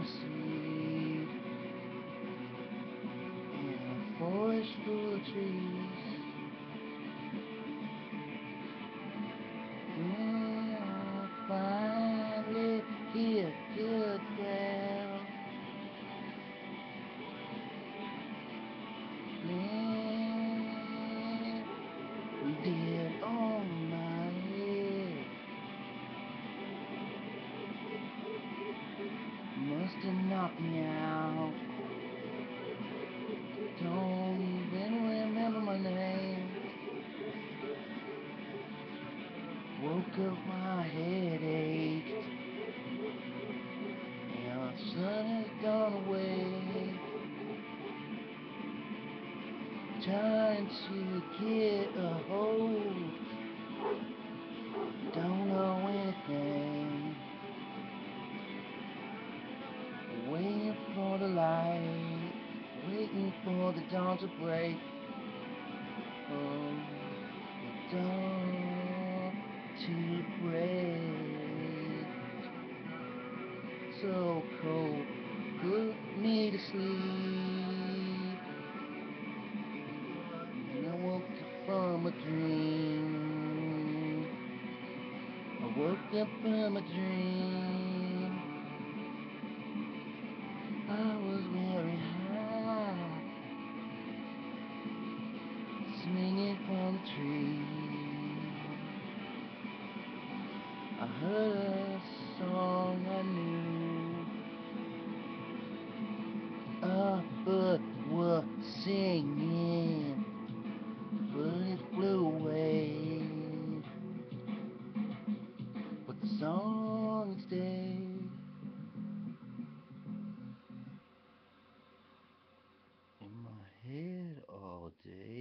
a in a forest full of trees. Oh, finally hit good ground. Then did on my Must have knocked me out. Don't even remember my name. Woke up my head ached. And the sun has gone away. Trying to get a hold. Don't the light, waiting for the dawn to break. Oh, the dawn to break. So cold, put me to sleep. And I woke up from a dream. I woke up from a dream. heard a song I knew. A bird was singing, but it flew away. But the song stayed. In my head all day.